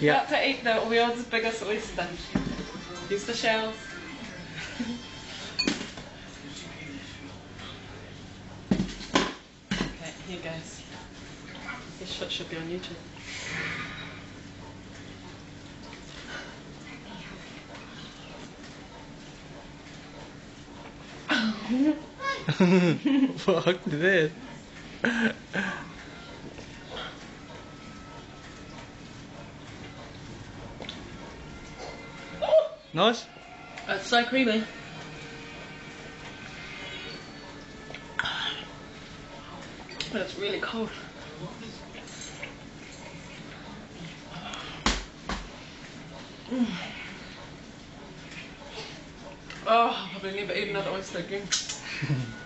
Yeah. Got to eat the world's biggest oyster. Use the shells. okay, here goes. This shot should be on YouTube. Fuck this. Nice. It's so creamy. But it's really cold. Mm. Oh, I'll probably never eat another oyster again.